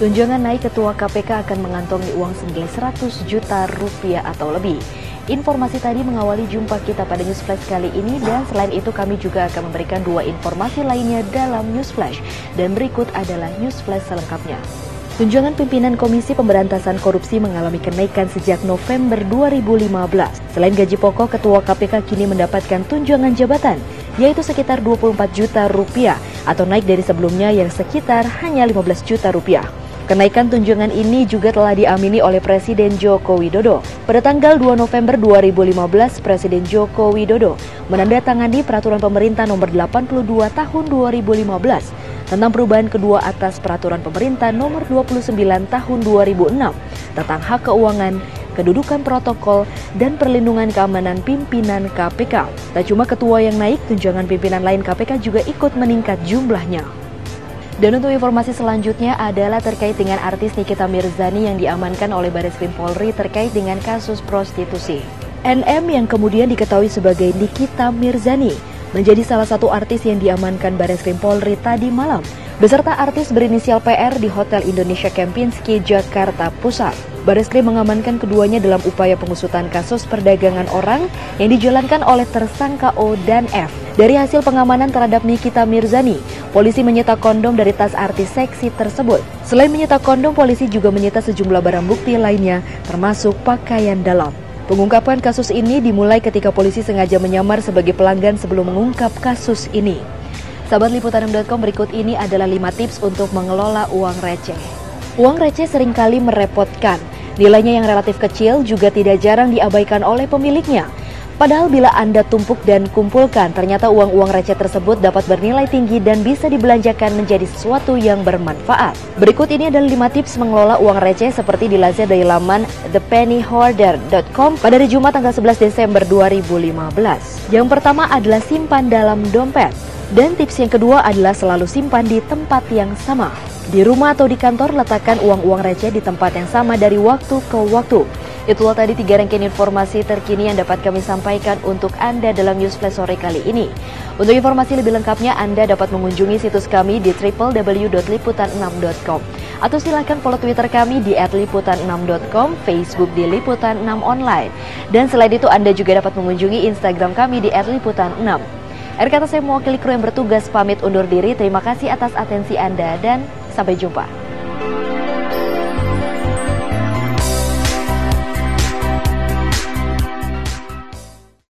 Tunjangan naik Ketua KPK akan mengantongi uang senilai 100 juta rupiah atau lebih. Informasi tadi mengawali jumpa kita pada News Flash kali ini dan selain itu kami juga akan memberikan dua informasi lainnya dalam News Flash. Dan berikut adalah News Flash selengkapnya. Tunjangan pimpinan Komisi Pemberantasan Korupsi mengalami kenaikan sejak November 2015. Selain gaji pokok, Ketua KPK kini mendapatkan tunjangan jabatan, yaitu sekitar 24 juta rupiah atau naik dari sebelumnya yang sekitar hanya 15 juta rupiah. Kenaikan tunjangan ini juga telah diamini oleh Presiden Joko Widodo. Pada tanggal 2 November 2015, Presiden Joko Widodo menandatangani Peraturan Pemerintah Nomor 82 Tahun 2015 tentang perubahan kedua atas Peraturan Pemerintah Nomor 29 Tahun 2006 tentang hak keuangan, kedudukan protokol, dan perlindungan keamanan pimpinan KPK. Tak cuma ketua yang naik, tunjangan pimpinan lain KPK juga ikut meningkat jumlahnya. Dan untuk informasi selanjutnya adalah terkait dengan artis Nikita Mirzani yang diamankan oleh Baris Krim Polri terkait dengan kasus prostitusi. NM yang kemudian diketahui sebagai Nikita Mirzani menjadi salah satu artis yang diamankan Baris Krim Polri tadi malam beserta artis berinisial PR di Hotel Indonesia Kempinski, Jakarta Pusat. Baris Krim mengamankan keduanya dalam upaya pengusutan kasus perdagangan orang yang dijalankan oleh tersangka O dan F. Dari hasil pengamanan terhadap Nikita Mirzani, polisi menyita kondom dari tas artis seksi tersebut. Selain menyita kondom, polisi juga menyita sejumlah barang bukti lainnya, termasuk pakaian dalam. Pengungkapan kasus ini dimulai ketika polisi sengaja menyamar sebagai pelanggan sebelum mengungkap kasus ini. Sahabat Liputan6.com berikut ini adalah 5 tips untuk mengelola uang receh. Uang receh sering kali merepotkan. Nilainya yang relatif kecil juga tidak jarang diabaikan oleh pemiliknya. Padahal bila Anda tumpuk dan kumpulkan, ternyata uang-uang receh tersebut dapat bernilai tinggi dan bisa dibelanjakan menjadi sesuatu yang bermanfaat. Berikut ini adalah 5 tips mengelola uang receh seperti dilansir dari laman thepennyhoarder.com pada hari Jumat tanggal 11 Desember 2015. Yang pertama adalah simpan dalam dompet. Dan tips yang kedua adalah selalu simpan di tempat yang sama. Di rumah atau di kantor letakkan uang-uang receh di tempat yang sama dari waktu ke waktu. Itulah tadi tiga rangkaian informasi terkini yang dapat kami sampaikan untuk Anda dalam News Flash sore kali ini. Untuk informasi lebih lengkapnya Anda dapat mengunjungi situs kami di www.liputan6.com atau silakan follow Twitter kami di @liputan6.com, Facebook di Liputan 6 Online. Dan selain itu Anda juga dapat mengunjungi Instagram kami di @liputan6. Akhir kata saya mewakili kru yang bertugas pamit undur diri. Terima kasih atas atensi Anda dan sampai jumpa.